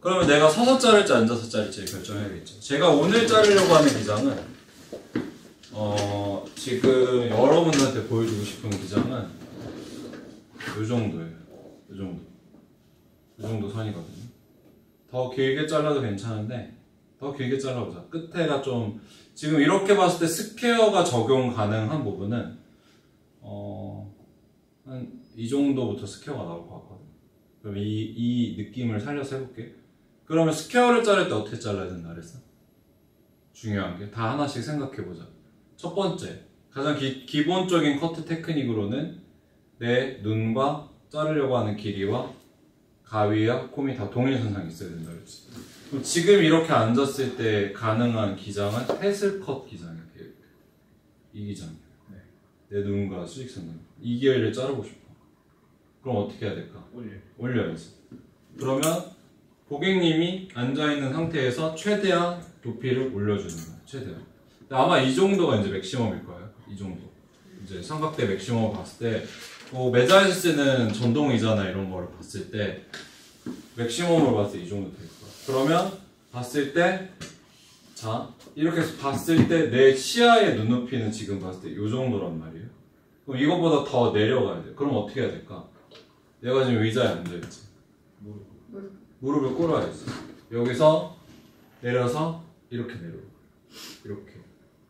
그러면 내가 서서 자를지 앉아서 자를지 결정해야겠죠. 제가 오늘 자르려고 하는 기장은 어 지금 여러분들한테 보여주고 싶은 기장은 이 정도예요. 이 정도. 이 정도 선이거든요. 더 길게 잘라도 괜찮은데 더 길게 잘라보자. 끝에가 좀 지금 이렇게 봤을 때 square가 적용 가능한 부분은 어, 한 이 정도부터 square가 나올 것 같거든. 그럼 이, 이 느낌을 살려서 해볼게. 그러면 square를 자를 때 어떻게 잘라야 된다 그랬어? 중요한 게 다 하나씩 생각해 보자. 첫 번째, 가장 기, 기본적인 커트 테크닉으로는 내 눈과 자르려고 하는 길이와 가위와 comb이 다 동일선상에 있어야 된다 그랬지. 그럼 지금 이렇게 앉았을 때 가능한 기장은 해슬컷 기장이야. 이 기장이야. 내 눈과 수직선상. 이 길이를 자르고 싶어. 그럼 어떻게 해야 될까? 올려. 올려야지. 그러면 고객님이 앉아있는 상태에서 최대한 높이를 올려주는 거야. 최대한. 근데 아마 이 정도가 이제 맥시멈일 거예요. 이 정도. 이제 삼각대 맥시멈을 봤을 때, 뭐 매장에서 쓰는 전동 의자나 이런 거를 봤을 때, 맥시멈으로 봤을 때 이 정도 될 거야. 그러면 봤을 때, 자, 이렇게 해서 봤을 때 내 시야의 눈높이는 지금 봤을 때 이 정도란 말이에요. 그럼 이거보다 더 내려가야 돼. 그럼 어떻게 해야 될까? 내가 지금 의자에 앉아있지. 무릎. 무릎을 꿇어야지. 여기서 내려서 이렇게 내려. 이렇게.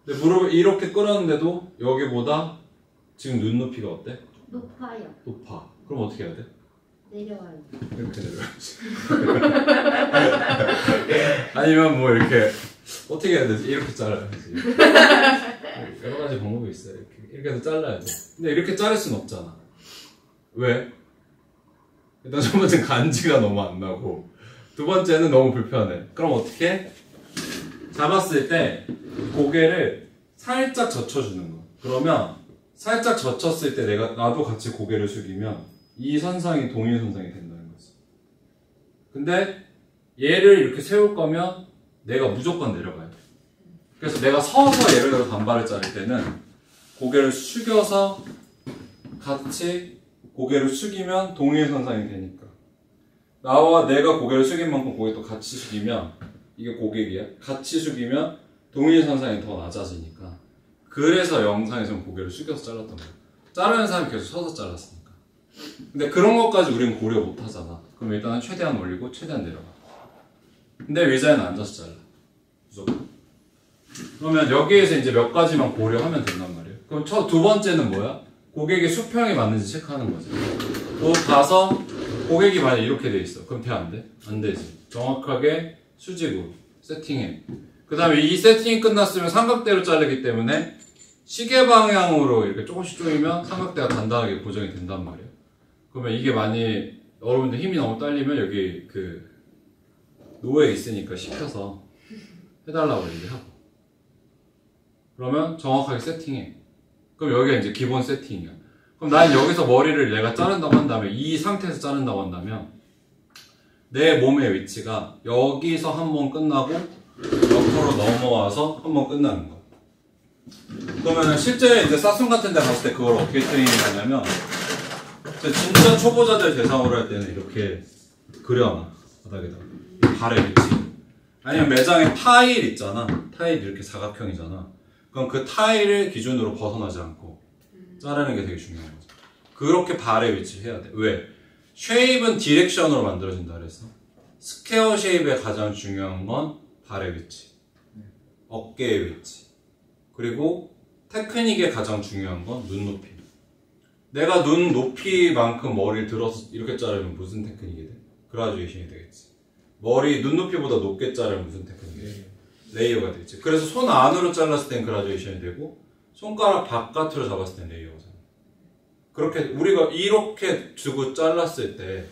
근데 무릎을 이렇게 꿇었는데도 여기보다 지금 눈 높이가 어때? 높아요. 높아. 그럼 어떻게 해야 돼? 내려와요. 이렇게 내려야지. 아니면 뭐 이렇게 어떻게 해야 되지? 이렇게 잘라야지. 여러 가지 방법이 있어요. 이렇게 이렇게 해서 잘라야 돼. 근데 이렇게 자를 순 없잖아. 왜? 일단 첫 번째 간지가 너무 안 나고 두 번째는 너무 불편해. 그럼 어떻게? 해? 잡았을 때 고개를 살짝 젖혀주는 거. 그러면 살짝 젖혔을 때 내가 나도 같이 고개를 숙이면 이 선상이 동일 선상이 된다는 거지. 근데 얘를 이렇게 세울 거면 내가 무조건 내려가야 돼. 그래서 내가 서서 예를 들어 반발을 자를 때는 고개를 숙여서 같이 고개를 숙이면 동일 선상이 되니까. 나와 내가 고개를 숙인 만큼 고개도 같이 숙이면 이게 고객이야. 같이 숙이면 동일 선상이 더 낮아지니까. 그래서 영상에서는 고개를 숙여서 잘랐던 거야. 자르는 사람이 계속 서서 잘랐으니까. 근데 그런 것까지 우리는 고려 못 하잖아. 그럼 일단은 최대한 올리고 최대한 내려가. 근데 의자에는 앉아서 잘라. 무조건. 그러면 여기에서 이제 몇 가지만 고려하면 된단 말이에요. 그럼 첫 두 번째는 뭐야? 고객의 수평이 맞는지 체크하는 거지. 또 가서 고객이 만약 이렇게 돼 있어. 그럼 돼 안 돼? 안 되지. 정확하게 수직으로 세팅해. 그 다음에 이 세팅이 끝났으면 삼각대로 자르기 때문에 시계 방향으로 이렇게 조금씩 조이면 삼각대가 단단하게 고정이 된단 말이에요. 그러면 이게 많이 여러분들 힘이 너무 딸리면 여기 그 노에 있으니까 시켜서 해달라고 얘기하고 그러면 정확하게 세팅해. 그럼 여기가 이제 기본 세팅이야. 그럼 나는 여기서 머리를 내가 자른다고 한다면 이 상태에서 자른다고 한다면 내 몸의 위치가 여기서 한 번 끝나고 옆으로 넘어와서 한 번 끝나는 거야. 그러면 실제 이제 사순 같은 데 갔을 때 그걸 어떻게 트레이닝하냐면 진짜 초보자들 대상으로 할 때는 이렇게 그려놔. 바닥에다. 발의 위치. 아니면 매장에 타일 있잖아. 타일 이렇게 사각형이잖아 그럼 그 타일을 기준으로 벗어나지 않고 자르는 게 되게 중요한 거죠 그렇게 발의 위치를 해야 돼 왜? shape은 direction으로 만들어진다 그래서 square shape의 가장 중요한 건 발의 위치 어깨의 위치 그리고 테크닉의 가장 중요한 건 눈높이 내가 눈 높이만큼 머리를 들어서 이렇게 자르면 무슨 테크닉이 돼? graduation이 되겠지. 머리 눈높이보다 높게 자르면 무슨 테크닉이 돼? layer가 되겠지. 그래서 손 안으로 잘랐을 땐 graduation이 되고 손가락 바깥으로 잡았을 땐 layer잖아. 그렇게 우리가 이렇게 주고 잘랐을 때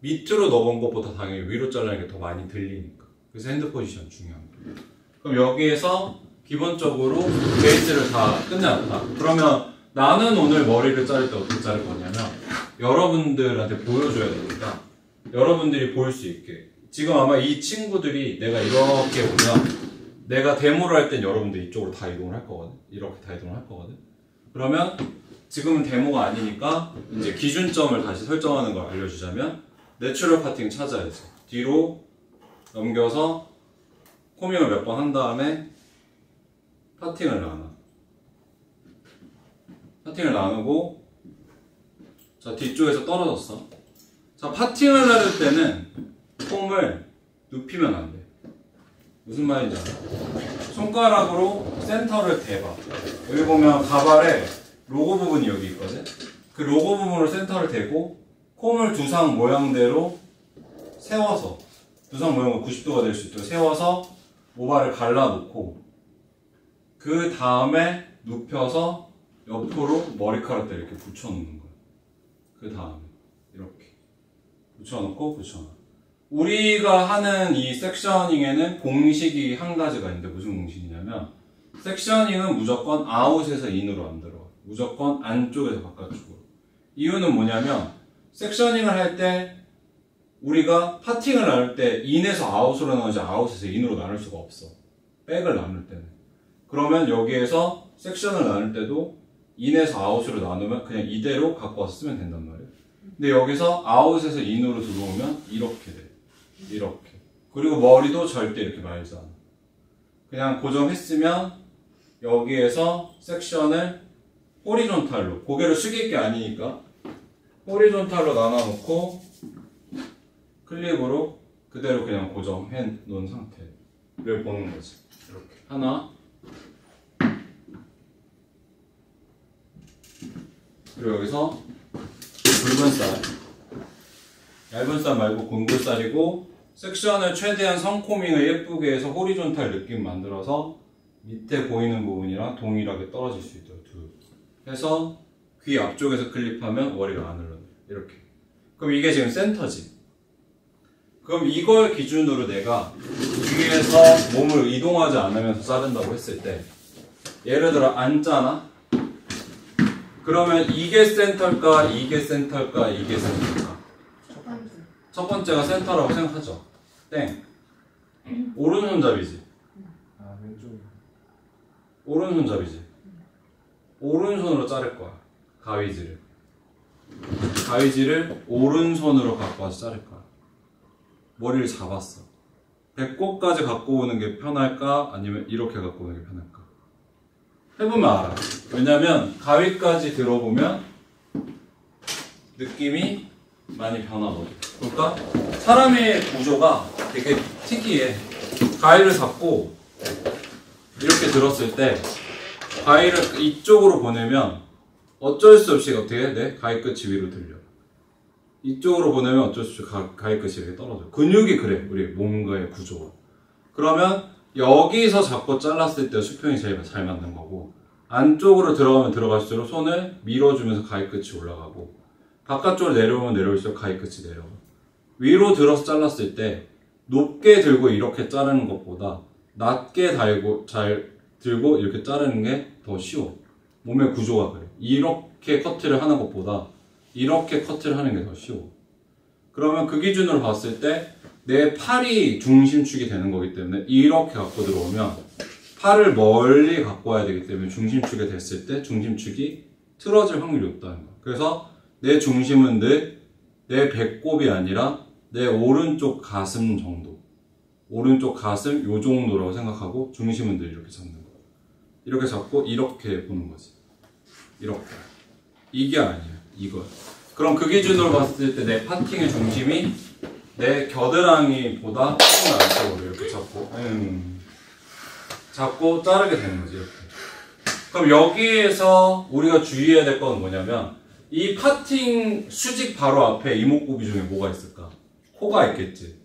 밑으로 넣은 것보다 당연히 위로 자르는 게 더 많이 들리니까. 그래서 hand position 거예요. 그럼 여기에서 기본적으로 베이스를 다 끝내놨다. 그러면 나는 오늘 머리를 자를 때 어떻게 자를 거냐면 여러분들한테 보여줘야 되니까 여러분들이 볼 수 있게 지금 아마 이 친구들이 내가 이렇게 보면 내가 데모를 할 땐 여러분들 이쪽으로 다 이동을 할 거거든 이렇게 다 이동을 할 거거든 그러면 지금은 데모가 아니니까 이제 기준점을 다시 설정하는 걸 알려주자면 natural parting 찾아야지 뒤로 넘겨서 combing을 몇 번 한 다음에 parting을 나눠. parting을 나누고 자 뒤쪽에서 떨어졌어. 자 parting을 나눌 때는 comb을 눕히면 안 돼. 무슨 말인지 알아? 손가락으로 센터를 대봐. 여기 보면 가발에 로고 부분이 여기 있거든. 그 로고 부분으로 센터를 대고 콤을 두상 모양대로 세워서 두상 모양으로 90도가 될 수 있도록 세워서 모발을 갈라놓고 그 다음에 눕혀서 옆으로 머리카락들 이렇게 붙여놓는 거야. 그 다음에 이렇게 붙여놓고 붙여놔. 우리가 하는 이 섹셔닝에는 공식이 한 가지가 있는데 무슨 공식이냐면 sectioning은 무조건 out에서 in으로 안 들어가. 무조건 안쪽에서 바깥쪽으로. 이유는 뭐냐면 섹셔닝을 할 때 우리가 파팅을 나눌 때 인에서 아웃으로 나누지 아웃에서 인으로 나눌 수가 없어. back을 나눌 때는. 그러면 여기에서 섹션을 나눌 때도 in에서 out으로 나누면 그냥 이대로 갖고 쓰면 된단 말이에요. 근데 여기서 out에서 in으로 들어오면 이렇게 돼. 이렇게. 그리고 머리도 절대 이렇게 말지 않아. 그냥 고정했으면 여기에서 섹션을 호리존탈로 고개를 숙일 게 아니니까 호리존탈로 나눠놓고 클립으로 그대로 그냥 고정해 놓은 상태를 보는 거지. 이렇게 하나 그리고 여기서 굵은 쌀 얇은 쌀 말고 굵은 쌀이고 섹션을 최대한 성코밍을 예쁘게 해서 호리존탈 느낌 만들어서 밑에 보이는 부분이랑 동일하게 떨어질 수 있도록 둘 해서 귀 앞쪽에서 클립하면 머리가 안 흘러요. 이렇게. 그럼 이게 지금 센터지. 그럼 이걸 기준으로 내가 위에서 몸을 이동하지 않으면서 자른다고 했을 때 예를 들어 앉잖아? 그러면 이게 센터일까 이게 센터일까 이게 센터일까. 첫 번째가 센터라고 생각하죠? 땡. 오른손잡이지. 아 왼쪽이 오른손잡이지. 오른손으로 자를 거야. 가위질을. 가위질을 오른손으로 갖고 와서 자를 거야. 머리를 잡았어. 배꼽까지 갖고 오는 게 편할까? 아니면 이렇게 갖고 오는 게 편할까? 해보면 알아. 왜냐면 가위까지 들어보면 느낌이 많이 변하거든 그러니까 사람의 구조가 되게 특이해 가위를 잡고 이렇게 들었을 때 가위를 이쪽으로 보내면 어쩔 수 없이 어떻게 해? 내 가위 끝이 위로 들려. 이쪽으로 보내면 어쩔 수 없이 가, 가위 끝이 이렇게 떨어져. 근육이 그래. 우리 몸과의 구조가. 그러면 여기서 잡고 잘랐을 때 수평이 제일 잘 맞는 거고 안쪽으로 들어가면 들어갈수록 손을 밀어주면서 가위 끝이 올라가고 바깥쪽으로 내려오면 내려올수록 가위 끝이 내려가. 위로 들어서 잘랐을 때 높게 들고 이렇게 자르는 것보다 낮게 달고 잘 들고 이렇게 자르는 게 더 쉬워. 몸의 구조가 그래. 이렇게 커트를 하는 것보다 이렇게 커트를 하는 게 더 쉬워. 그러면 그 기준으로 봤을 때 내 팔이 중심축이 되는 거기 때문에 이렇게 갖고 들어오면 팔을 멀리 갖고 와야 되기 때문에 중심축이 됐을 때 중심축이 틀어질 확률이 없다는 거야. 그래서 내 중심은 늘 내 배꼽이 아니라 내 오른쪽 가슴 정도. 오른쪽 가슴 요 정도라고 생각하고 중심은 늘 이렇게 잡는 거야. 이렇게 잡고 이렇게 보는 거지. 이렇게. 이게 아니야. 이거. 그럼 그 기준으로 봤을 때 내 파팅의 중심이 내 겨드랑이보다 조금 안쪽으로 이렇게 잡고, 음, 잡고 자르게 되는 거지. 이렇게. 그럼 여기에서 우리가 주의해야 될 건 뭐냐면 이 파팅 수직 바로 앞에 이목구비 중에 뭐가 있을까? 코가 있겠지.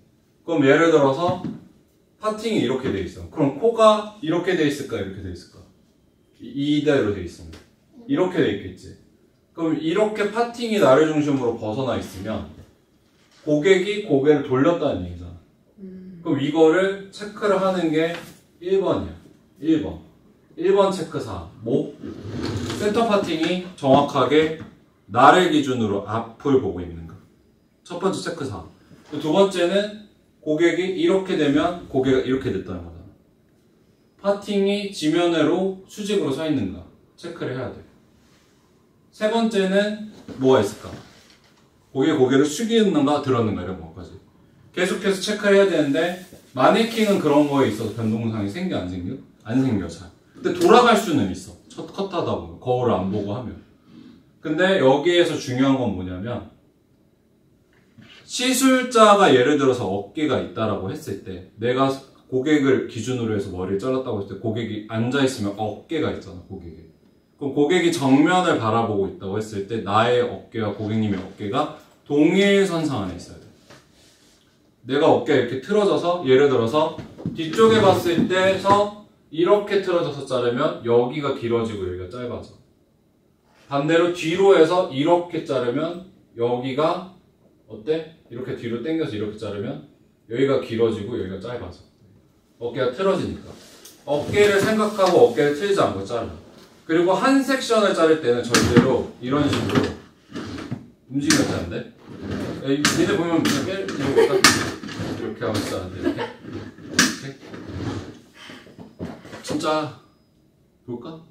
그럼 예를 들어서 파팅이 이렇게 돼 있어. 그럼 코가 이렇게 돼 있을까? 이렇게 돼 있을까? 이- 이대로 돼 있습니다. 이렇게 돼 있겠지. 그럼 이렇게 파팅이 나를 중심으로 벗어나 있으면 고객이 고개를 돌렸다는 얘기잖아. 그럼 이거를 체크를 하는 게 1번이야. 1번. 1번 체크사. 목. 센터 파팅이 정확하게 나를 기준으로 앞을 보고 있는가. 첫 번째 체크사. 두 번째는 고객이 이렇게 되면 고개가 이렇게 됐다는 거잖아. 파팅이 지면으로 수직으로 서 있는가. 체크를 해야 돼. 세 번째는 뭐가 있을까? 고개 고개를 숙이는가 들었는가 이런 것까지. 계속해서 체크해야 되는데 마네킹은 그런 거에 있어서 변동상이 생겨 안 생겨? 안 생겨 잘. 근데 돌아갈 수는 있어. 첫 컷하다 보면 거울을 안 보고 하면. 근데 여기에서 중요한 건 뭐냐면 시술자가 예를 들어서 어깨가 있다라고 했을 때 내가 고객을 기준으로 해서 머리를 잘랐다고 했을 때 고객이 앉아 있으면 어깨가 있잖아 고객이. 그럼 고객이 정면을 바라보고 있다고 했을 때 나의 어깨와 고객님의 어깨가 동일 선상 안에 있어야 돼. 내가 어깨 이렇게 틀어져서 예를 들어서 뒤쪽에 봤을 때서 이렇게 틀어져서 자르면 여기가 길어지고 여기가 짧아져. 반대로 뒤로 해서 이렇게 자르면 여기가 어때? 이렇게 뒤로 당겨서 이렇게 자르면 여기가 길어지고 여기가 짧아져. 어깨가 틀어지니까. 어깨를 생각하고 어깨를 틀지 않고 잘라. 그리고 한 섹션을 자를 때는 절대로 이런 식으로 움직이면 안 돼. 야, 니네 보면 그냥 깨, 이렇게 딱 이렇게 하면 진짜 안 돼. 이렇게. 이렇게. 진짜 볼까?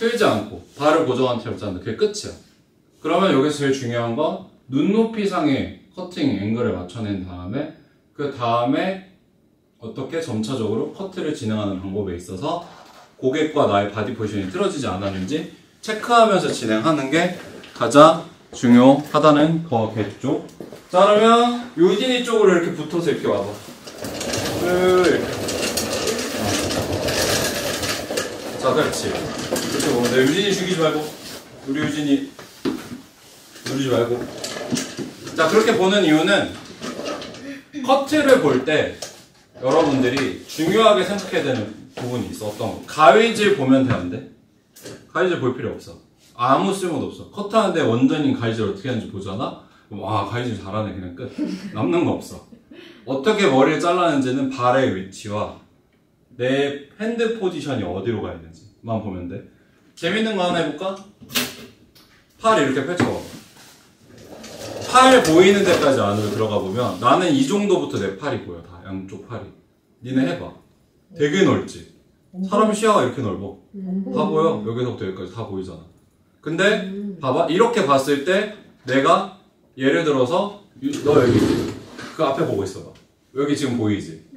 틀지 않고 발을 고정한 채로 자르는 그게 끝이야. 그러면 여기서 제일 중요한 건 눈높이상의 cutting angle을 맞춰낸 다음에 그 다음에 어떻게 점차적으로 커트를 진행하는 방법에 있어서 고객과 나의 body position이 틀어지지 않았는지 체크하면서 진행하는 게 가장 중요하다는 거겠죠. 자그러면 요진이 쪽으로 이렇게 붙어서 이렇게 와봐. 이렇게. 자, 그렇지. 이렇게 보면 돼. 유진이 죽이지 말고. 우리 유진이 누르지 말고. 자, 그렇게 보는 이유는 커트를 볼 때 여러분들이 중요하게 생각해야 되는 부분이 있어. 어떤 거. 가위질 보면 되는데 가위질 볼 필요 없어. 아무 쓸모도 없어. 커트하는데 원장님 가위질 어떻게 하는지 보잖아? 와, 가위질 잘하네. 그냥 끝. 남는 거 없어. 어떻게 머리를 잘라는지는 발의 위치와 내 hand position이 어디로 가 있는지만 보면 돼. 재밌는 거 하나 해볼까? 팔 이렇게 펼쳐봐. 팔 보이는 데까지 안으로 들어가 보면 나는 이 정도부터 내 팔이 보여 다 양쪽 팔이. 니네 해봐. 되게 넓지. 사람 시야가 이렇게 넓어. 다 보여. 여기서부터 여기까지 다 보이잖아. 근데 봐봐 이렇게 봤을 때 내가 예를 들어서 유- 너 여기 그 앞에 보고 있어봐. 여기 지금 보이지?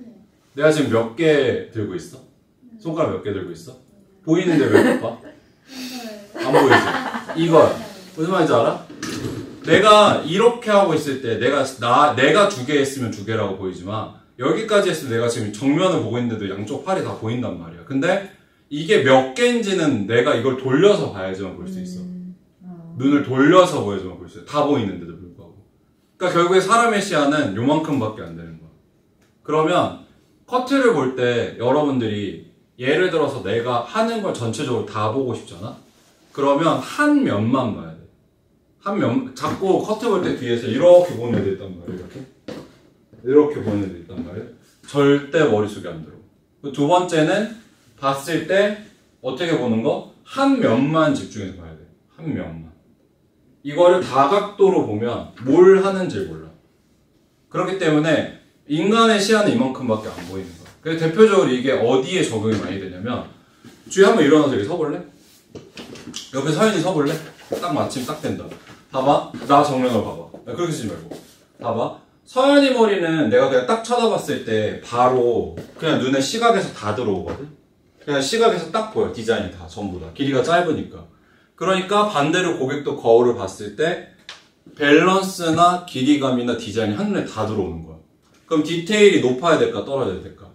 내가 지금 몇 개 들고 있어? 손가락 몇 개 들고 있어? 보이는데 왜 못 봐? 안 보이지? 이거야. 무슨 말인지 알아? 내가 이렇게 하고 있을 때 내가 나 내가 두 개 했으면 두 개라고 보이지만 여기까지 때 내가 지금 정면을 보고 있는데도 양쪽 팔이 다 보인단 말이야. 근데 이게 몇 개인지는 내가 이걸 돌려서 봐야지만 볼 수 있어. 눈을 돌려서 보여야지만 볼 수 있어. 다 보이는데도 불구하고. 그러니까 결국에 사람의 시야는 요만큼밖에 안 되는 거야. 그러면 커트를 볼 때 여러분들이 예를 들어서 내가 하는 걸 전체적으로 다 보고 싶잖아? 그러면 한 면만 봐야 돼. 한 면, 자꾸 커트 볼 때 뒤에서 이렇게 보는 애들 있단 말이야, 이렇게. 이렇게 보는 애들 있단 말이야. 절대 머릿속에 안 들어. 그두 번째는 봤을 때 어떻게 보는 거? 한 면만 집중해서 봐야 돼. 한 면만. 이거를 다각도로 보면 뭘 하는지 몰라. 그렇기 때문에 인간의 시야는 이만큼밖에 안 보이는 거야. 그래서 대표적으로 이게 어디에 적용이 많이 되냐면 주희 한번 일어나서 여기 서볼래? 옆에 서연이 서볼래? 딱 마침 딱 된다. 봐봐. 나 정면으로 봐봐. 야, 그렇게 쓰지 말고. 봐봐. 서연이 머리는 내가 그냥 딱 쳐다봤을 때 바로 그냥 눈에 시각에서 다 들어오거든? 그냥 시각에서 딱 보여. 디자인이 다 전부 다. 길이가 짧으니까. 그러니까 반대로 고객도 거울을 봤을 때 밸런스나 길이감이나 디자인이 한눈에 다 들어오는 거야. 그럼 디테일이 높아야 될까 떨어져야 될까?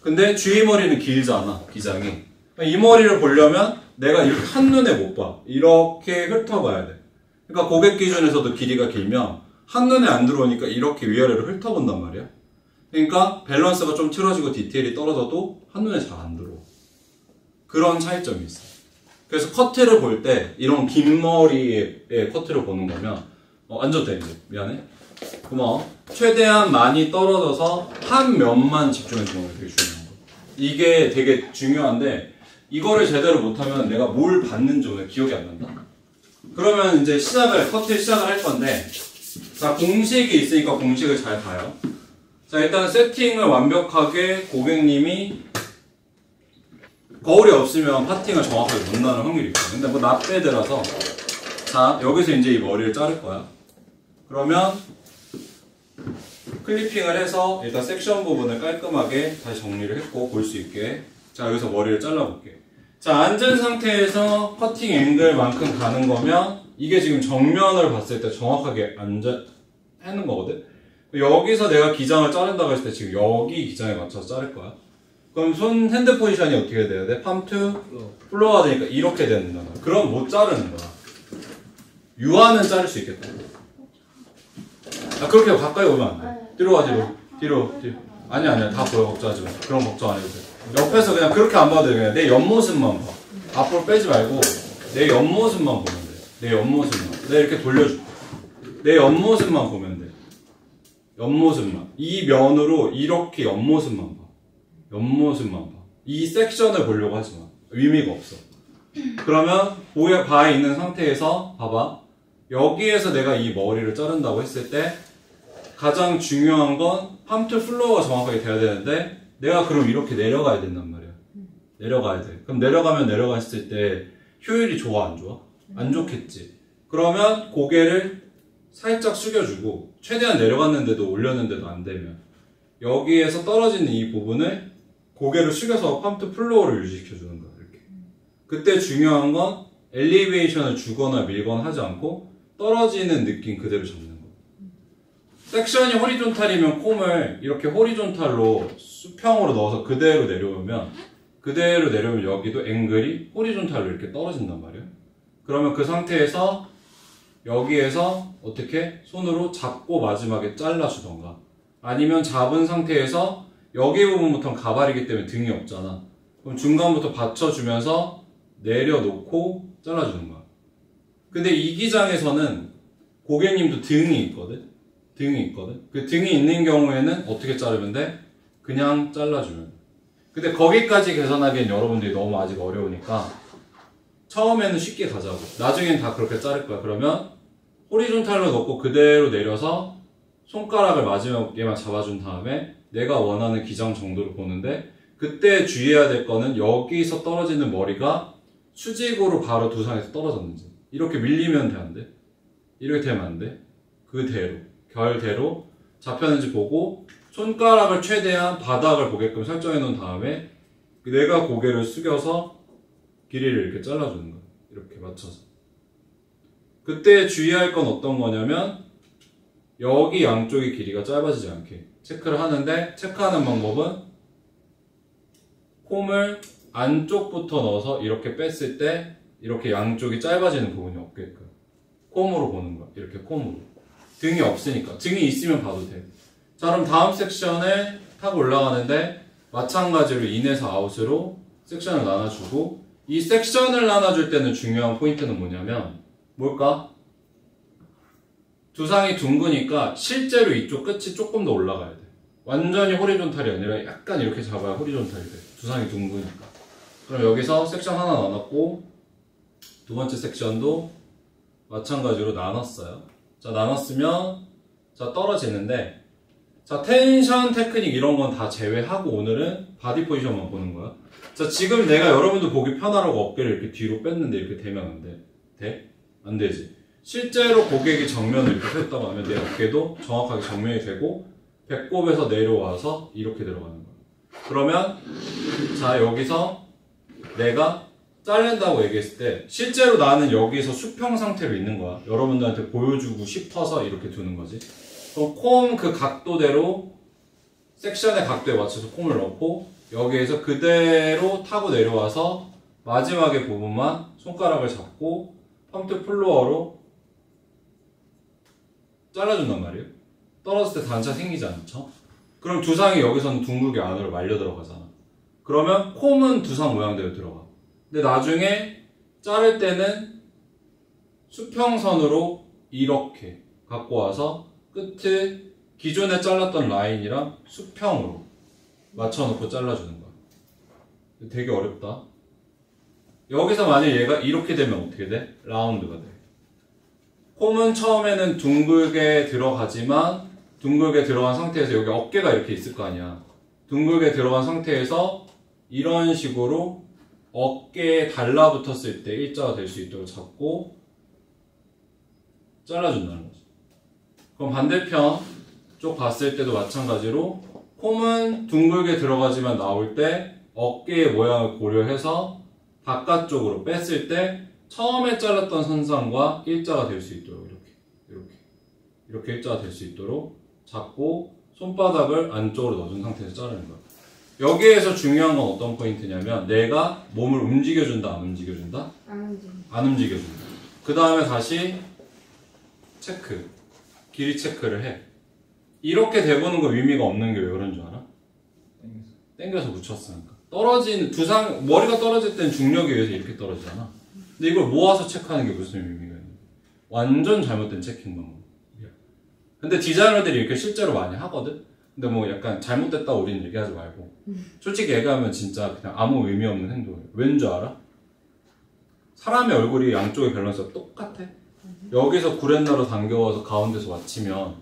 근데 주위 머리는 길잖아 기장이. 이 머리를 보려면 내가 한눈에 못 봐. 이렇게 훑어봐야 돼. 그러니까 고객 기준에서도 길이가 길면 한눈에 안 들어오니까 이렇게 위아래로 훑어본단 말이야. 그러니까 밸런스가 좀 틀어지고 디테일이 떨어져도 한눈에 잘 안 들어오. 그런 차이점이 있어. 그래서 커트를 볼 때 이런 긴 머리의 커트를 보는 거면 어, 앉아도 돼 미안해 고마워. 최대한 많이 떨어져서 한 면만 집중해서 보는 게 되게 중요한 거. 이게 되게 중요한데 이거를 제대로 못하면 내가 뭘 봤는지 오늘 기억이 안 난다. 그러면 이제 시작을 커트 시작을 할 건데 자 공식이 있으니까 공식을 잘 봐요. 자 일단 세팅을 완벽하게 고객님이 거울이 없으면 파팅을 정확하게 못 나는 확률이 있거든. 근데 뭐 나 빼더라서. 자 여기서 이제 이 머리를 자를 거야. 그러면 클리핑을 해서 일단 섹션 부분을 깔끔하게 다시 정리를 했고 볼 수 있게. 자 여기서 머리를 잘라볼게 자 앉은 상태에서 커팅 앵글만큼 가는 거면 이게 지금 정면을 봤을 때 정확하게 앉아 하는 거거든? 여기서 내가 기장을 자른다고 했을 때 지금 여기 기장에 맞춰서 자를 거야. 그럼 손 hand position이 어떻게 돼야 돼? palm to floor가 되니까 이렇게 된다. 그럼 못 자르는 거야. 유아는 자를 수 있겠다. 아 그렇게 가까이 오면 안 돼. 뒤로 가 뒤로 뒤로 뒤로. 아니 아니야 다 보여 걱정하지 마. 그런 걱정 안 해도 돼. 옆에서 그냥 그렇게 안 봐도 돼. 그냥 내 옆모습만 봐. 앞으로 빼지 말고 내 옆모습만 보면 돼. 내 옆모습만. 내가 이렇게 돌려줄게. 내 옆모습만 보면 돼. 옆모습만. 이 면으로 이렇게 옆모습만 봐. 옆모습만 봐. 이 섹션을 보려고 하지 마. 의미가 없어. 그러면 보여 봐 있는 상태에서 봐봐. 여기에서 내가 이 머리를 자른다고 했을 때 가장 중요한 건 palm to floor가 정확하게 돼야 되는데 내가 그럼 이렇게 내려가야 된단 말이야. 내려가야 돼. 그럼 내려가면 내려갔을 때 효율이 좋아 안 좋아? 안 좋겠지. 그러면 고개를 살짝 숙여주고 최대한 내려갔는데도 올렸는데도 안 되면 여기에서 떨어지는 이 부분을 고개를 숙여서 palm to floor를 유지시켜주는 거야. 이렇게. 그때 중요한 건 elevation을 주거나 밀거나 하지 않고 떨어지는 느낌 그대로 잡는 거. 섹션이 horizontal이면 comb을 이렇게 horizontal로 수평으로 넣어서 그대로 내려오면 그대로 내려오면 여기도 앵글이 호리존탈로 이렇게 떨어진단 말이에요. 그러면 그 상태에서 여기에서 어떻게 손으로 잡고 마지막에 잘라주던가 아니면 잡은 상태에서 여기 부분부터는 가발이기 때문에 등이 없잖아. 그럼 중간부터 받쳐주면서 내려놓고 잘라주는 거야. 근데 이 기장에서는 고객님도 등이 있거든? 등이 있거든? 그 등이 있는 경우에는 어떻게 자르면 돼? 그냥 잘라주면 돼. 근데 거기까지 계산하기엔 여러분들이 너무 아직 어려우니까 처음에는 쉽게 가자고. 나중엔 다 그렇게 자를 거야. 그러면 호리존탈로 넣고 그대로 내려서 손가락을 마지막에만 잡아준 다음에 내가 원하는 기장 정도를 보는데 그때 주의해야 될 거는 여기서 떨어지는 머리가 수직으로 바로 두상에서 떨어졌는지 이렇게 밀리면 돼? 이렇게 되면 안 돼? 그대로, 결대로 잡혔는지 보고 손가락을 최대한 바닥을 보게끔 설정해 놓은 다음에 내가 고개를 숙여서 길이를 이렇게 잘라주는 거야. 이렇게 맞춰서. 그때 주의할 건 어떤 거냐면 여기 양쪽의 길이가 짧아지지 않게 체크를 하는데 체크하는 방법은 콤을 안쪽부터 넣어서 이렇게 뺐을 때 이렇게 양쪽이 짧아지는 부분이 없게끔 콤으로 보는 거야. 이렇게 콤으로. 등이 없으니까. 등이 있으면 봐도 돼. 자, 그럼 다음 섹션에 타고 올라가는데 마찬가지로 인에서 아웃으로 섹션을 나눠주고 이 섹션을 나눠줄 때는 중요한 포인트는 뭐냐면 뭘까? 두상이 둥그니까 실제로 이쪽 끝이 조금 더 올라가야 돼. 완전히 호리존탈이 아니라 약간 이렇게 잡아야 호리존탈이 돼. 두상이 둥그니까. 그럼 여기서 섹션 하나 나눴고 두 번째 섹션도 마찬가지로 나눴어요. 자, 나눴으면 자, 떨어지는데 자, 텐션 테크닉 이런 건 다 제외하고 오늘은 body position만 보는 거야. 자, 지금 내가 여러분들 보기 편하라고 어깨를 이렇게 뒤로 뺐는데 이렇게 되면 안 돼. 돼? 안 되지. 실제로 고객이 정면을 이렇게 폈다고 하면 내 어깨도 정확하게 정면이 되고 배꼽에서 내려와서 이렇게 들어가는 거야. 그러면 자, 여기서 내가 자른다고 얘기했을 때 실제로 나는 여기서 수평 상태로 있는 거야. 여러분들한테 보여주고 싶어서 이렇게 두는 거지. 그럼 comb 그 각도대로 섹션의 각도에 맞춰서 comb을 넣고 여기에서 그대로 타고 내려와서 마지막에 부분만 손가락을 잡고 palm to floor로 잘라준단 말이에요. 떨어졌을 때 단차 생기지 않죠? 그럼 두상이 여기서는 둥글게 안으로 말려 들어가잖아. 그러면 콤은 두상 모양대로 들어가. 근데 나중에 자를 때는 수평선으로 이렇게 갖고 와서 끝을 기존에 잘랐던 라인이랑 수평으로 맞춰놓고 잘라주는 거야. 되게 어렵다. 여기서 만약 얘가 이렇게 되면 어떻게 돼? 라운드가 돼. 콤은 처음에는 둥글게 들어가지만 둥글게 들어간 상태에서 여기 어깨가 이렇게 있을 거 아니야. 둥글게 들어간 상태에서 이런 식으로 어깨에 달라붙었을 때 일자가 될 수 있도록 잡고 잘라준다는 거지. 그럼 반대편 쪽 봤을 때도 마찬가지로 콤은 둥글게 들어가지만 나올 때 어깨의 모양을 고려해서 바깥쪽으로 뺐을 때 처음에 잘랐던 선상과 일자가 될 수 있도록 이렇게 이렇게 이렇게 일자가 될 수 있도록 잡고 손바닥을 안쪽으로 넣어준 상태에서 자르는 거야. 여기에서 중요한 건 어떤 포인트냐면 내가 몸을 움직여준다 안 움직여준다 안 움직여. 안 움직여준다. 그 다음에 다시 체크 길이 체크를 해. 이렇게 대보는 거 의미가 없는 게 왜 그런 줄 알아? 땡겼어. 땡겨서 붙였으니까. 떨어진 두상 머리가 떨어질 땐 중력에 의해서 이렇게 떨어지잖아. 근데 이걸 모아서 체크하는 게 무슨 의미가 있는? 완전 잘못된 체킹 방법. 근데 디자이너들이 이렇게 실제로 많이 하거든. 근데 뭐 약간 잘못됐다고 우리는 얘기하지 말고 솔직히 얘기하면 진짜 그냥 아무 의미 없는 행동이에요. 왠 줄 알아? 사람의 얼굴이 양쪽의 밸런스가 똑같아. 여기서 구렛나루 당겨와서 가운데서 맞추면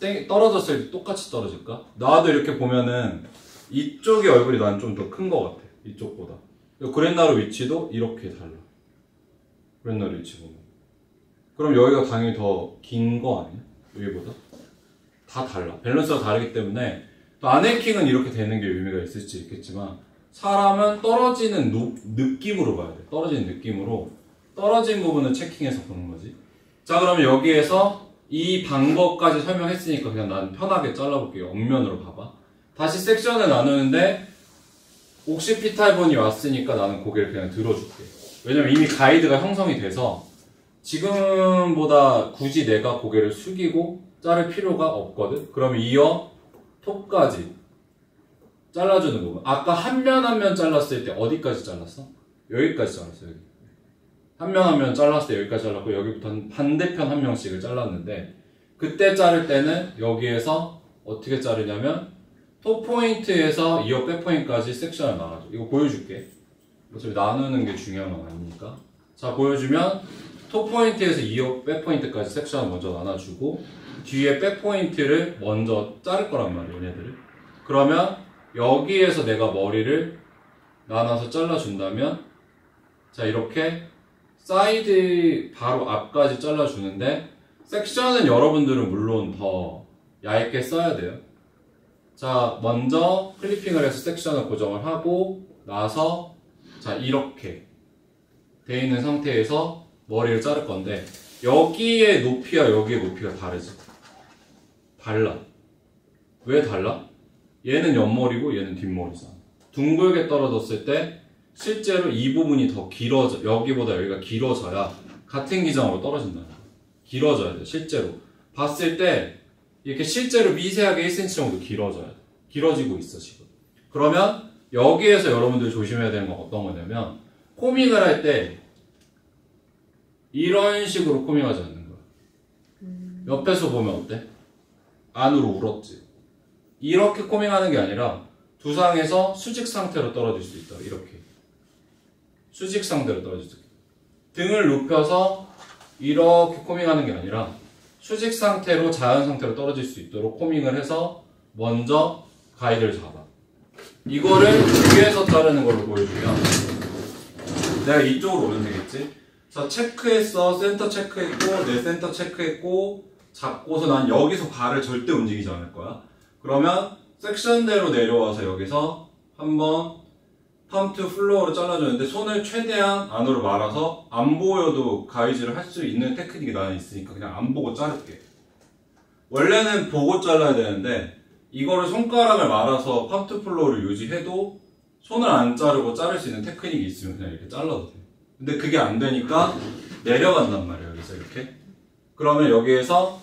땡 떨어졌을 때 똑같이 떨어질까? 나도 이렇게 보면은 이쪽의 얼굴이 난 좀 더 큰 것 같아. 이쪽보다. 구렛나루 위치도 이렇게 달라. 구렛나루 위치 보면. 그럼 여기가 당연히 더 긴 거 아니야? 여기보다? 다 달라. 밸런스가 다르기 때문에 또 마네킹은 이렇게 되는 게 의미가 있을지 있겠지만 사람은 떨어지는 노- 느낌으로 봐야 돼. 떨어지는 느낌으로 떨어진 부분을 checking해서 보는 거지. 자 그러면 여기에서 이 방법까지 설명했으니까 그냥 난 편하게 잘라볼게요. 옆면으로 봐봐. 다시 섹션을 나누는데 옥시피탈본이 왔으니까 나는 고개를 그냥 들어줄게. 왜냐면 이미 가이드가 형성이 돼서 지금보다 굳이 내가 고개를 숙이고 자를 필요가 없거든. 그럼 이어 톱까지 잘라주는 부분. 아까 한 면 한 면 잘랐을 때 어디까지 잘랐어? 여기까지 잘랐어 여기. 한 면 한 면 잘랐을 때 여기까지 잘랐고 여기부터는 반대편 한 명씩을 잘랐는데 그때 자를 때는 여기에서 어떻게 자르냐면 top point에서 ear back point까지 섹션을 나눠줘. 이거 보여줄게. 어차피 나누는 게 중요한 건 아니니까. 자 보여주면 top point에서 ear back point까지 섹션을 먼저 나눠주고 뒤에 back point를 먼저 자를 거란 말이야 얘네들을. 그러면 여기에서 내가 머리를 나눠서 잘라준다면 자 이렇게 사이드 바로 앞까지 잘라주는데 섹션은 여러분들은 물론 더 얇게 써야 돼요. 자 먼저 clipping을 해서 섹션을 고정을 하고 나서 자 이렇게 돼 있는 상태에서 머리를 자를 건데 여기의 높이와 여기의 높이가 다르지. 달라. 왜 달라? 얘는 옆머리고 얘는 뒷머리잖아. 둥글게 떨어졌을 때 실제로 이 부분이 더 길어져 여기보다 여기가 길어져야 같은 기장으로 떨어진다. 길어져야 돼 실제로 봤을 때 이렇게 실제로 미세하게 1cm 정도 길어져야 돼. 길어지고 있어 지금. 그러면 여기에서 여러분들이 조심해야 되는 건 어떤 거냐면 코밍을 할 때 이런 식으로 코밍하지 않는 거야. 옆에서 보면 어때? 안으로 울었지. 이렇게 코밍하는 게 아니라 두상에서 수직 상태로 떨어질 수 있다. 이렇게. 수직 상태로 떨어질 수 있다. 등을 눕혀서 이렇게 코밍하는 게 아니라 수직 상태로 자연 상태로 떨어질 수 있도록 코밍을 해서 먼저 가이드를 잡아. 이거를 위에서 자르는 걸로 보여주면 내가 이쪽으로 오면 되겠지? 자, 체크했어. 센터 체크했고, 내 센터 체크했고, 잡고서 난 여기서 발을 절대 움직이지 않을 거야. 그러면 섹션대로 내려와서 여기서 한번 palm to floor로 잘라주는데 손을 최대한 안으로 말아서 안 보여도 가이드를 할수 있는 테크닉이 나는 있으니까 그냥 안 보고 자를게. 원래는 보고 잘라야 되는데 이거를 손가락을 말아서 palm to floor를 유지해도 손을 안 자르고 자를 수 있는 테크닉이 있으면 그냥 이렇게 잘라도 돼. 근데 그게 안 되니까 내려간단 말이에요. 여기서 이렇게. 그러면 여기에서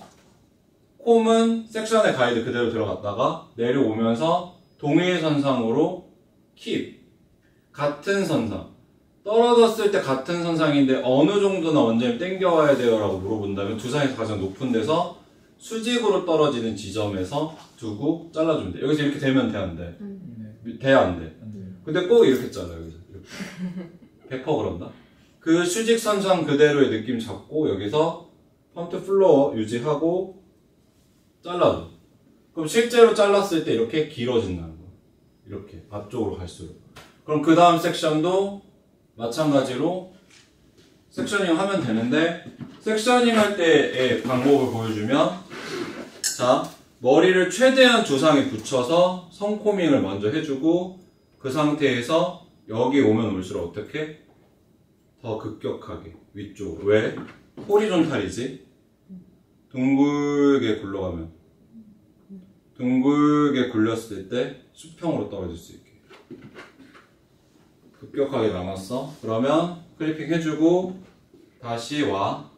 콤은 섹션의 가이드 그대로 들어갔다가 내려오면서 동일 선상으로 킵. 같은 선상. 떨어졌을 때 같은 선상인데 어느 정도나 원장님 땡겨와야 돼요 라고 물어본다면 두상에서 가장 높은 데서 수직으로 떨어지는 지점에서 두고 잘라주면 돼. 여기서 이렇게 되면 돼, 안 돼? 네. 돼, 안 돼? 안 돼요. 근데 꼭 이렇게 잘라, 여기서. 이렇게. 100% 그런다? 그 수직 선상 그대로의 느낌 잡고 여기서 palm to floor 유지하고 잘라줘. 그럼 실제로 잘랐을 때 이렇게 길어진다는 거야. 이렇게 앞쪽으로 갈수록. 그럼 그 다음 섹션도 마찬가지로 sectioning 하면 되는데 sectioning 할 때의 방법을 보여주면 자, 머리를 최대한 두상에 붙여서 성combing을 먼저 해주고 그 상태에서 여기 오면 올수록 어떻게? 더 급격하게 위쪽 왜? 호리존탈이지? 둥글게 굴러가면 둥글게 굴렸을 때 수평으로 떨어질 수 있게. 급격하게 남았어? 그러면 클리핑 해주고 다시 와.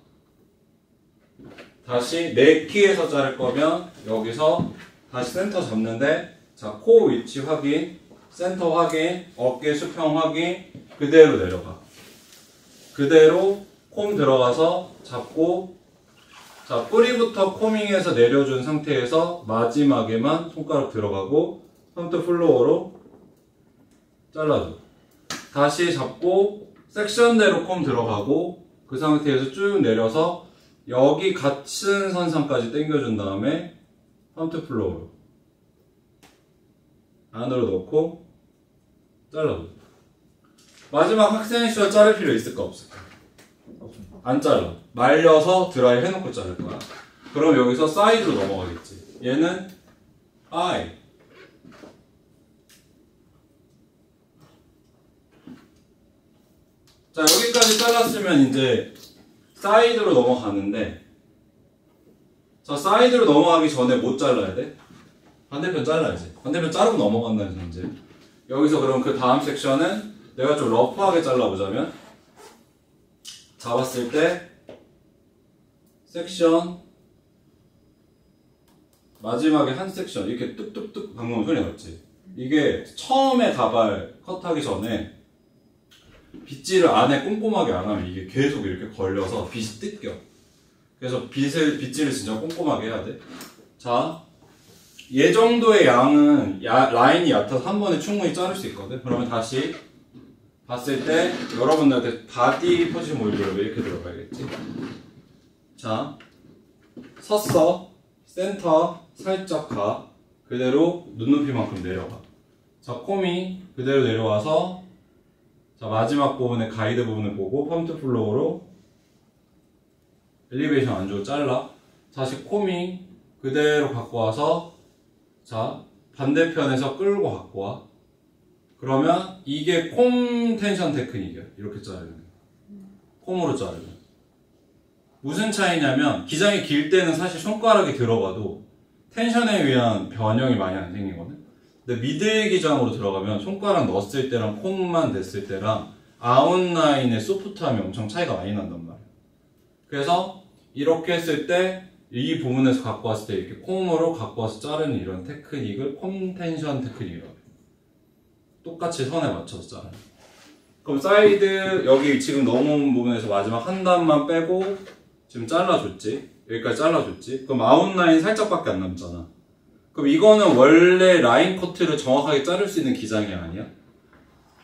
다시 네키에서 자를 거면 여기서 다시 센터 잡는데 자 코 위치 확인 센터 확인 어깨 수평 확인 그대로 내려가 그대로 comb 들어가서 잡고 자 뿌리부터 combing해서 내려준 상태에서 마지막에만 손가락 들어가고 palm to floor로 잘라줘. 다시 잡고 섹션대로 comb 들어가고 그 상태에서 쭉 내려서 여기 같은 선상까지 당겨준 다음에 palm to floor로 안으로 넣고 잘라줘 마지막 학생 시절 자를 필요 있을까 없을까? 안 잘라. 말려서 드라이 해놓고 자를 거야. 그럼 여기서 사이드로 넘어가겠지. 얘는 I. 자, 여기까지 잘랐으면 이제 사이드로 넘어가는데, 자, 사이드로 넘어가기 전에 뭘 잘라야 돼? 반대편 잘라야지. 반대편 자르고 넘어간다는 전제. 여기서 그럼 그 다음 섹션은 내가 좀 rough하게 잘라보자면, 잡았을 때 섹션 마지막에 한 섹션 이렇게 뚝뚝뚝 방금 소리 났지. 이게 처음에 가발 컷하기 전에 빗질을 안에 꼼꼼하게 안 하면 이게 계속 이렇게 걸려서 빗이 뜯겨. 그래서 빗을 빗질을 진짜 꼼꼼하게 해야 돼 자 얘 정도의 양은 야- 라인이 얕아서 한 번에 충분히 자를 수 있거든. 그러면 다시 봤을 때 여러분들한테 body position 보여주려면 이렇게 들어가야겠지. 자, 섰어. 센터 살짝 가. 그대로 눈높이만큼 내려가. 자, comb이 그대로 내려와서 자, 마지막 부분에 가이드 부분을 보고 palm to floor로 elevation 안 주고 잘라. 다시 comb이 그대로 갖고 와서 자, 반대편에서 끌고 갖고 와. 그러면 이게 comb tension 테크닉이야. 이렇게 자르면. comb으로 자르면. 무슨 차이냐면 기장이 길 때는 사실 손가락이 들어가도 tension에 의한 변형이 많이 안 생기거든. 근데 middle 기장으로 들어가면 손가락 넣었을 때랑 comb만 됐을 때랑 아웃라인의 소프트함이 엄청 차이가 많이 난단 말이야. 그래서 이렇게 했을 때 이 부분에서 갖고 왔을 때 이렇게 comb으로 갖고 와서 자르는 이런 테크닉을 comb tension 테크닉이라고 해. 똑같이 선에 자르는. 그럼 사이드 여기 지금 넘어온 부분에서 마지막 한 단만 빼고 지금 잘라줬지. 여기까지 잘라줬지. 그럼 아웃라인 살짝밖에 안 남잖아. 그럼 이거는 원래 라인 커트를 정확하게 자를 수 있는 기장이 아니야?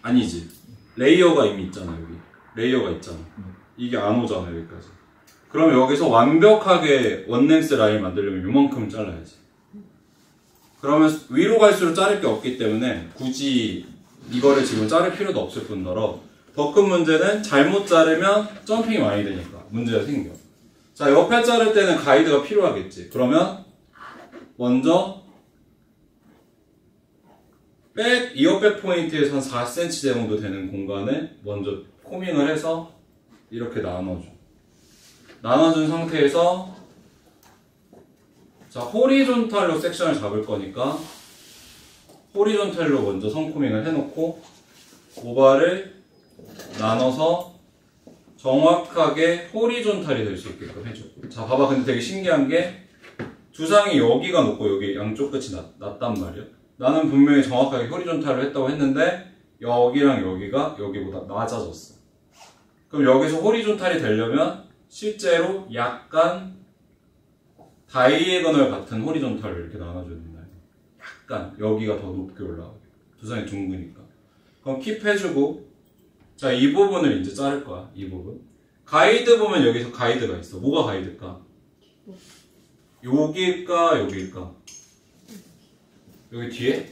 아니지. layer가 이미 있잖아 여기. layer가 있잖아. 이게 안 오잖아 여기까지. 그럼 여기서 완벽하게 one length 라인 만들려면 이만큼 잘라야지. 그러면 위로 갈수록 자를 게 없기 때문에 굳이 이거를 지금 자를 필요도 없을 뿐더러 더 큰 문제는 잘못 자르면 점핑이 많이 되니까 문제가 생겨. 자, 옆에 자를 때는 가이드가 필요하겠지. 그러면 먼저 백, 이어백 포인트에서 한 4cm 정도 되는 공간을 먼저 코밍을 해서 이렇게 나눠줘. 나눠준 상태에서 자, 호리존탈로 섹션을 잡을 거니까 호리존탈로 먼저 선코밍을 해놓고 모발을 나눠서 정확하게 호리존탈이 될 수 있게끔 해줘. 자, 봐봐. 근데 되게 신기한 게 두상이 여기가 높고 여기 양쪽 끝이 낮, 낮단 말이야. 나는 분명히 정확하게 호리존탈로 했다고 했는데 여기랑 여기가 여기보다 낮아졌어. 그럼 여기서 호리존탈이 되려면 실제로 약간 다이애거널 같은 호리존탈을 이렇게 나눠줘야. 약간 여기가 더 높게 올라가게. 두상이 둥그니까. 그럼 킵해주고 자 이 부분을 이제 자를 거야. 이 부분. 가이드 보면 여기서 가이드가 있어. 뭐가 가이드일까? 여기일까? 여기일까? 여기 뒤에?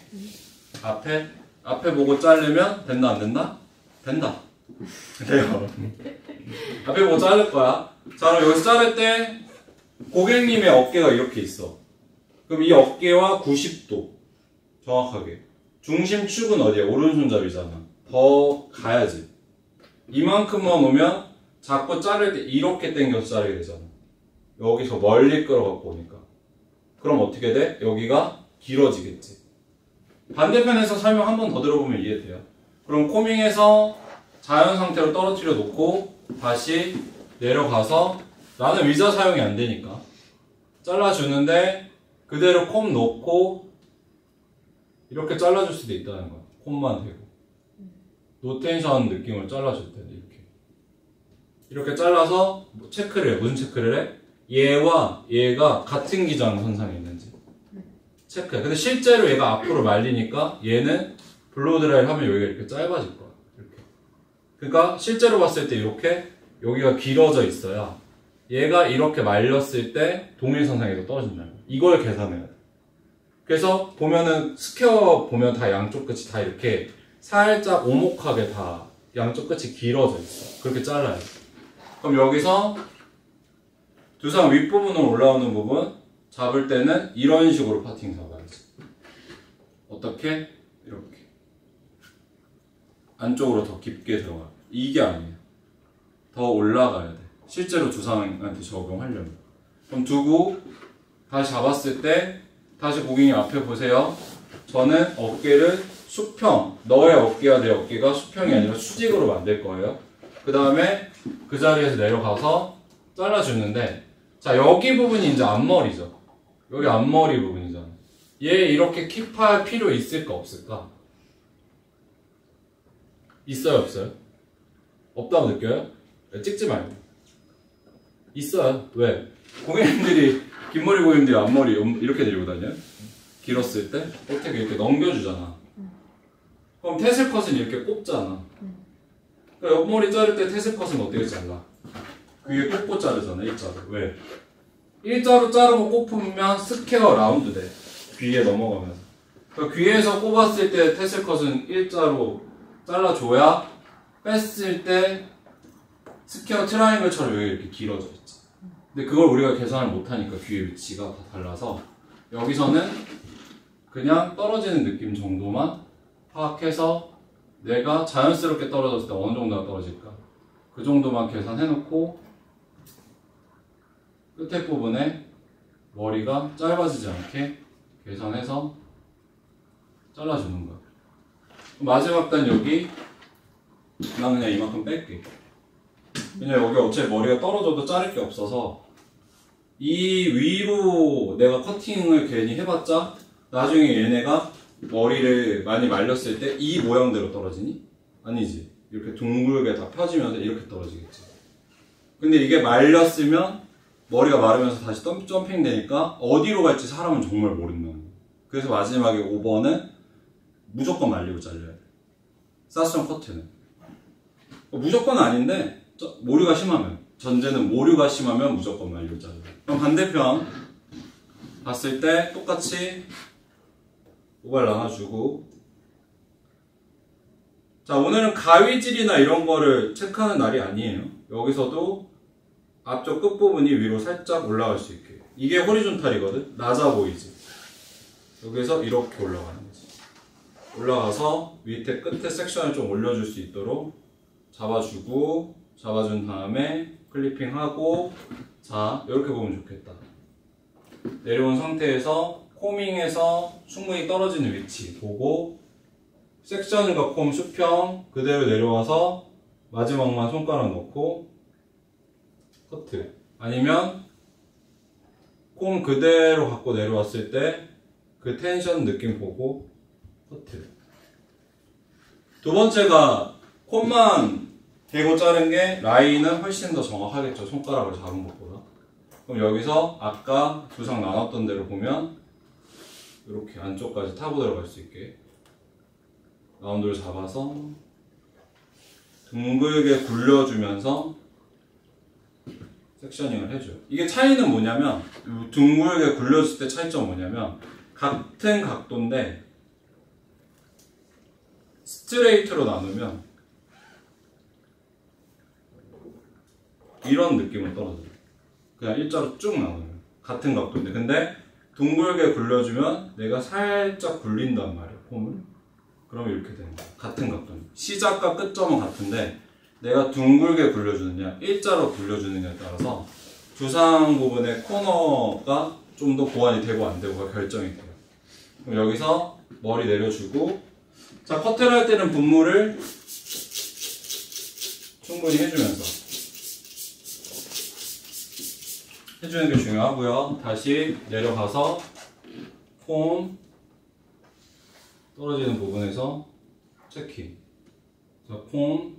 앞에? 앞에 보고 자르면 된다 안 된다? 된다. 돼요. 앞에 보고 자를 거야. 자 그럼 여기서 자를 때 고객님의 어깨가 이렇게 있어. 그럼 이 어깨와 90도 정확하게 중심축은 어디야? 오른손잡이잖아. 더 가야지. 이만큼만 오면 자꾸 자를 때 이렇게 당겨서 자르게 되잖아. 여기서 멀리 끌어갖고 오니까. 그럼 어떻게 돼? 여기가 길어지겠지. 반대편에서 설명 한 번 더 들어보면 이해돼요. 그럼 combing해서 자연 상태로 떨어뜨려 놓고 다시 내려가서 나는 의자 사용이 안 되니까 잘라주는데 그대로 comb 놓고 이렇게 잘라줄 수도 있다는 거야. comb만 대고. no tension 느낌을 잘라줄 텐데 이렇게. 이렇게 잘라서 뭐 체크를 해. 무슨 체크를 해? 얘와 얘가 같은 기장 선상에 있는지 체크해. 근데 실제로 얘가 앞으로 말리니까 얘는 blow dry를 하면 여기가 이렇게 짧아질 거야. 이렇게. 그러니까 실제로 봤을 때 이렇게 여기가 길어져 있어야 얘가 이렇게 말렸을 때 동일 선상에도 떨어진다는 거야. 이걸 계산해야 돼. 그래서 보면은 square 보면 다 양쪽 끝이 다 이렇게 살짝 오목하게 다 양쪽 끝이 길어져 있어. 그렇게 잘라야 돼. 그럼 여기서 두상 윗부분으로 올라오는 부분 잡을 때는 이런 식으로 파팅 잡아야지. 어떻게? 이렇게. 안쪽으로 더 깊게 들어가. 이게 아니에요. 더 올라가야 돼. 실제로 두상한테 적용하려면. 그럼 두고 다시 잡았을 때 다시 고객님 앞에 보세요. 저는 어깨를 수평, 너의 어깨와 내 어깨가 수평이 아니라 수직으로 만들 거예요. 그 다음에 그 자리에서 내려가서 잘라주는데 자 여기 부분이 이제 앞머리죠. 여기 앞머리 부분이잖아. 얘 이렇게 킵할 필요 있을까 없을까? 있어요 없어요? 없다고 느껴요? 네, 찍지 말고 있어요. 왜? 고객님들이 긴 머리 고객님들이 앞머리 음, 이렇게 들고 다녀요? 길었을 때 어떻게 이렇게 넘겨주잖아. 그럼 tassel cut은 이렇게 꼽잖아. 그러니까 옆머리 자를 때 tassel cut은 어떻게 잘라? 위에 꼽고 자르잖아 일자로. 왜? 일자로 자르고 꼽으면 square round 돼. 귀에 넘어가면서. 그러니까 귀에서 꼽았을 때 tassel cut은 일자로 잘라줘야 뺐을 때 square triangle처럼 여기 이렇게 길어져 있지. 근데 그걸 우리가 계산을 못하니까 귀의 위치가 다 달라서 여기서는 그냥 떨어지는 느낌 정도만 파악해서 내가 자연스럽게 떨어졌을 때 어느 정도가 떨어질까? 그 정도만 계산해놓고 끝에 부분에 머리가 짧아지지 않게 계산해서 잘라주는 거야. 마지막 단 여기. 난 그냥 이만큼 뺄게. 왜냐 여기 어차피 머리가 떨어져도 자를 게 없어서 이 위로 내가 커팅을 괜히 해봤자 나중에 얘네가 머리를 많이 말렸을 때 이 모양대로 떨어지니? 아니지. 이렇게 둥글게 다 펴지면서 이렇게 떨어지겠지. 근데 이게 말렸으면 머리가 마르면서 다시 점, 점핑 되니까 어디로 갈지 사람은 정말 모른다는 거야. 그래서 마지막에 5번은 무조건 말리고 잘려야 돼. 사스정 커트는. 어, 무조건 아닌데 저- 모류가 심하면 전제는 모류가 심하면 무조건 말리고 잘려야 돼. 그럼 반대편 봤을 때 똑같이 모발 나눠주고. 자 오늘은 가위질이나 이런 거를 체크하는 날이 아니에요. 여기서도 앞쪽 끝부분이 위로 살짝 올라갈 수 있게. 이게 호리존탈이거든? 낮아 보이지? 여기서 이렇게 올라가는 거지. 올라가서 밑에 끝에 섹션을 좀 올려줄 수 있도록 잡아주고 잡아준 다음에 클리핑하고 자 이렇게 보면 좋겠다. 내려온 상태에서 코밍에서 충분히 떨어지는 위치 보고 섹션과 콤 수평 그대로 내려와서 마지막만 손가락 넣고 커트. 아니면 콤 그대로 갖고 내려왔을 때 그 텐션 느낌 보고 커트. 두 번째가 콤만 대고 자른 게 라인은 훨씬 더 정확하겠죠 손가락을 잡은 것보다 그럼 여기서 아까 두 상 나눴던 대로 보면 이렇게 안쪽까지 타고 들어갈 수 있게 라운드를 잡아서 둥글게 굴려주면서 섹셔닝을 해줘요. 이게 차이는 뭐냐면 이 둥글게 굴려줄 때 차이점 뭐냐면 같은 각도인데 스트레이트로 나누면 이런 느낌으로 떨어져요. 그냥 일자로 쭉 나누면 같은 각도인데. 근데 둥글게 굴려주면 내가 살짝 굴린단 말이야 폼을. 그럼 이렇게 되는 거야 같은 각도는. 시작과 끝점은 같은데 내가 둥글게 굴려주느냐 일자로 굴려주느냐에 따라서 주상 부분의 코너가 좀 더 보완이 되고 안 되고가 결정이 돼요. 그럼 여기서 머리 내려주고. 자 커트를 할 때는 분무를 충분히 해주면서 해주는 게 중요하고요. 다시 내려가서 폼 떨어지는 부분에서 체킹. 자, 폼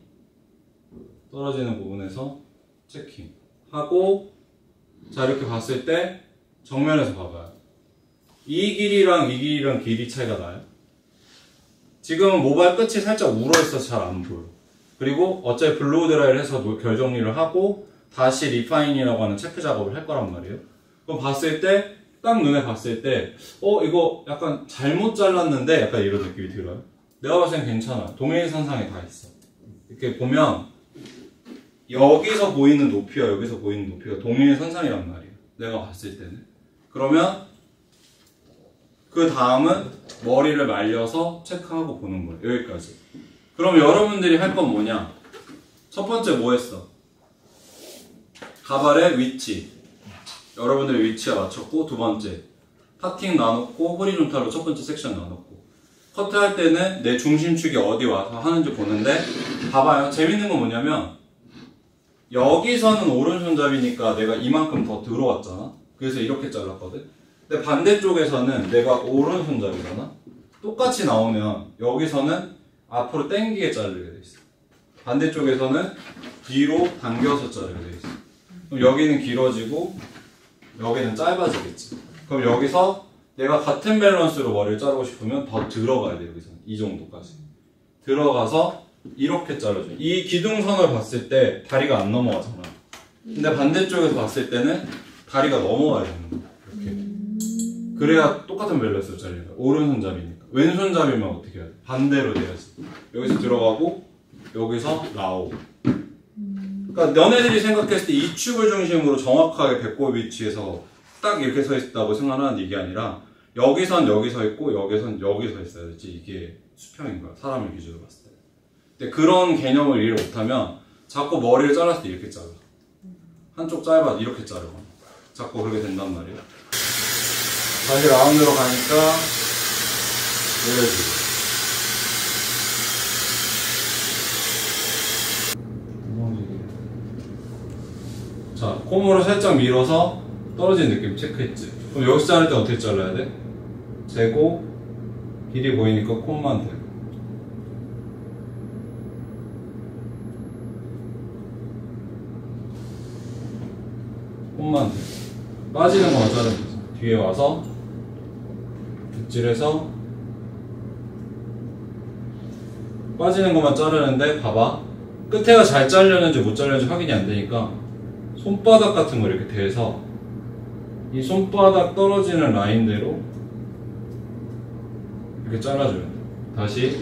떨어지는 부분에서 체킹. 하고 자 이렇게 봤을 때 정면에서 봐봐요. 이 길이랑 이 길이랑 길이 차이가 나요. 지금은 모발 끝이 살짝 울어 있어서 잘 안 보여. 그리고 어차피 blow dry를 해서 노- 결 정리를 하고 다시 refine이라고 하는 체크 작업을 할 거란 말이에요. 그럼 봤을 때, 딱 눈에 봤을 때, 어, 이거 약간 잘못 잘랐는데? 약간 이런 느낌이 들어요. 내가 봤을 땐 괜찮아. 동일 선상에 다 있어. 이렇게 보면, 여기서 보이는 높이와 여기서 보이는 높이가 동일 선상이란 말이에요. 내가 봤을 때는. 그러면, 그 다음은 머리를 말려서 체크하고 보는 거예요. 여기까지. 그럼 여러분들이 할 건 뭐냐? 첫 번째 뭐 했어? 가발의 위치. 여러분들의 위치에 맞췄고, 두 번째. 파팅 나눴고, 호리존탈로 첫 번째 섹션 나눴고. 커트할 때는 내 중심축이 어디 와서 하는지 보는데, 봐봐요. 재밌는 건 뭐냐면, 여기서는 오른손잡이니까 내가 이만큼 더 들어왔잖아? 그래서 이렇게 잘랐거든? 근데 반대쪽에서는 내가 오른손잡이잖아? 똑같이 나오면, 여기서는 앞으로 당기게 자르게 돼 있어. 반대쪽에서는 뒤로 당겨서 자르게 돼 있어. 그럼 여기는 길어지고 여기는 짧아지겠지. 그럼 여기서 내가 같은 밸런스로 머리를 자르고 싶으면 더 들어가야 돼 여기서 이 정도까지 들어가서 이렇게 잘라줘. 이 기둥선을 봤을 때 다리가 안 넘어가잖아. 근데 반대쪽에서 봤을 때는 다리가 넘어가야 되는 거야. 이렇게. 그래야 똑같은 밸런스로 잘리는 거야. 오른손잡이니까. 왼손잡이면 어떻게 해야 돼? 반대로 돼야지. 여기서 들어가고 여기서 나오고. 그러니까 너네들이 생각했을 때 이 축을 중심으로 정확하게 배꼽 위치에서 딱 이렇게 서 있다고 생각하는 이게 아니라 여기선 여기 서 있고 여기선 여기 서 있어야지. 이게 수평인 거야. 사람을 기준으로 봤을 때. 근데 그런 개념을 이해 못하면 자꾸 머리를 잘랐을 때 이렇게 잘라. 한쪽 짧아 이렇게 자르고. 자꾸 그렇게 된단 말이에요 다시 라운드로 가니까 내려주고 자, 콤으로 살짝 밀어서 떨어지는 느낌 체크했지. 그럼 여기서 자를 때 어떻게 잘라야 돼? 재고, 길이 보이니까 콤만 대. 콤만 대. 빠지는 거만 자르면 되지. 뒤에 와서, 빗질해서, 빠지는 것만 자르는데, 봐봐. 끝에가 잘 잘렸는지 못 잘렸는지 확인이 안 되니까, 손바닥 같은 거 이렇게 대서 이 손바닥 떨어지는 라인대로 이렇게 잘라줘야 돼. 다시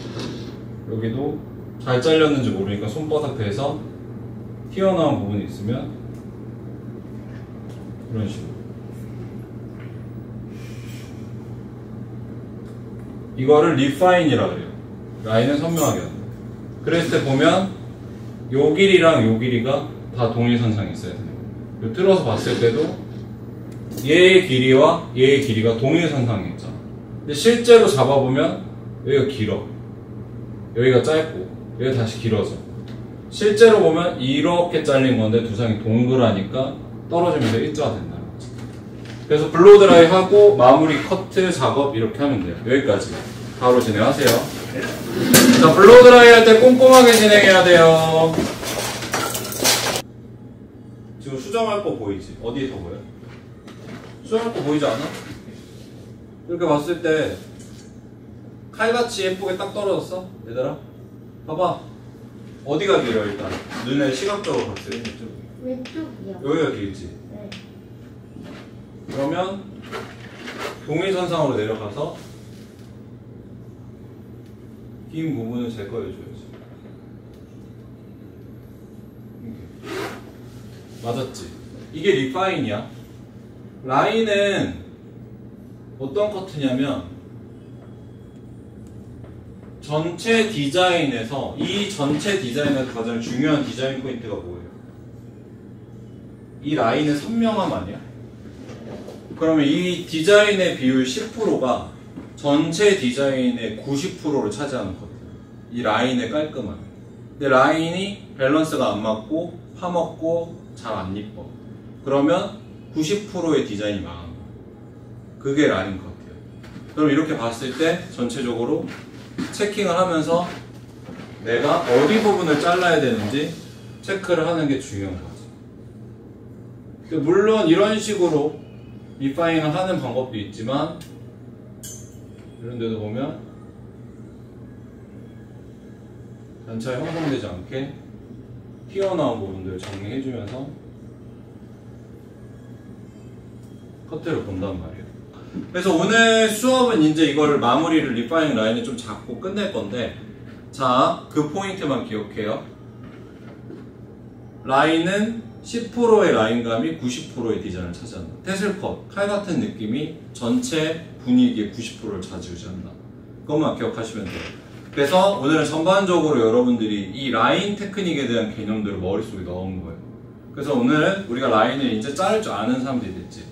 여기도 잘 잘렸는지 모르니까 손바닥 대서 튀어나온 부분이 있으면 이런 식으로 이거를 리파인이라 그래요. 라인을 선명하게 거예요. 그랬을 때 보면 요 길이랑 요 길이가 다 동일선상에 있어야 돼요. 요 틀어서 봤을 때도 얘의 길이와 얘의 길이가 동일선상에 있잖아. 근데 실제로 잡아보면 여기가 길어. 여기가 짧고 여기가 다시 길어져. 실제로 보면 이렇게 잘린 건데 두상이 동그라니까 떨어지면서 일자가 거지. 그래서 blow dry 하고 마무리 커트 작업 이렇게 하면 돼요. 여기까지. 바로 진행하세요. 자, blow dry 할 때 꼼꼼하게 진행해야 돼요. 수정할 거 보이지? 어디에서 보여? 수정할 거 보이지 않아? 이렇게 봤을 때 칼같이 예쁘게 딱 떨어졌어? 얘들아? 봐봐 어디가 길어 일단 눈에 시각적으로 봤을 때 왼쪽이요. 여기가 길지 네. 그러면 동일선상으로 내려가서 긴 부분을 제거해줘야지 이렇게. 맞았지? 이게 리파인이야 라인은 어떤 커트냐면 전체 디자인에서 이 전체 디자인에서 가장 중요한 디자인 포인트가 뭐예요? 이 라인의 선명함 아니야? 그러면 이 디자인의 비율 10%가 전체 디자인의 90%를 차지하는 거예요. 이 라인의 깔끔함. 근데 라인이 밸런스가 안 맞고 파먹고 잘 안 이뻐. 그러면 90%의 디자인이 망한 거야. 그게 라인 컷이에요. 그럼 이렇게 봤을 때 전체적으로 checking을 하면서 내가 어디 부분을 잘라야 되는지 체크를 하는 게 중요한. 근데 물론 이런 식으로 refining을 하는 방법도 있지만 이런 데도 보면 단차에 형성되지 않게 튀어나온 부분들을 정리해주면서 커트를 본단 말이에요. 그래서 오늘 수업은 이제 이걸 마무리를 refining 라인을 좀 잡고 끝낼 건데 자, 그 포인트만 기억해요. 라인은 10%의 라인감이 90%의 디자인을 차지한다. 테슬컷, 칼 같은 느낌이 전체 분위기의 90%를 차지한다. 그것만 기억하시면 돼요. 그래서 오늘은 전반적으로 여러분들이 이 라인 테크닉에 대한 개념들을 머릿속에 넣은 거예요. 그래서 오늘은 우리가 라인을 이제 자를 줄 아는 사람들이 됐지.